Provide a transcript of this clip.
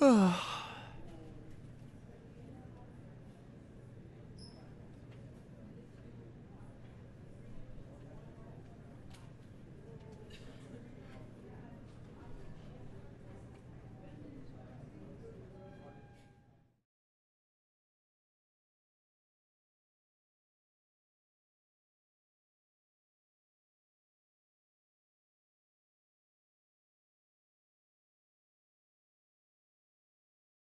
啊。